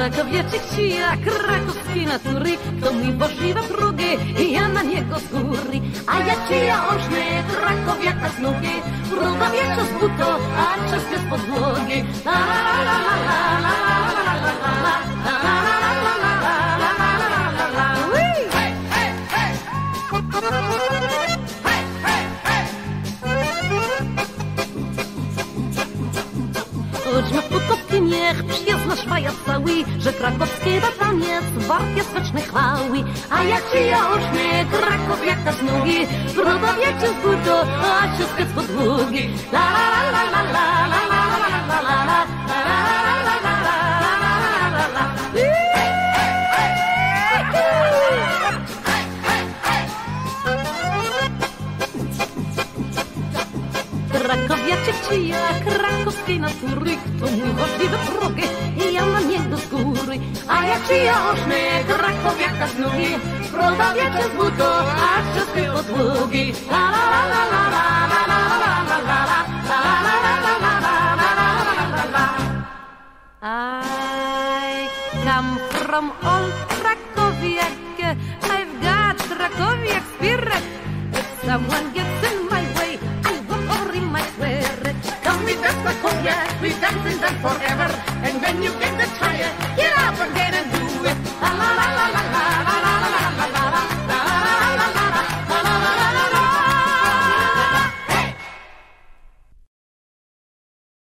Krakowiaczek sija krakowskiej natury, to mój możliwe drugi i ja na niego z góry. A ja czyja ożny, krakowiaka z nogi, prodawiacza z buto, a czas bez podłogi. La la la niech przyjazna szwaja cały, że krakowski bataniec wart jest wiecznej chwały. A jak przyjaźny Kraków jak ta snugi, w rodowiecie z góry, a się z podłogi. La, la, Ja, krakowskiej natury, kto mój możliwy drogi i ja na niego z góry. A ja czy ja ożny, krakowiaka z nogi, prodawiacie z buto, a la la la la la la la la la la la la la la I come from old Krakowiak. and run forever. And when you get the tire, get up and get in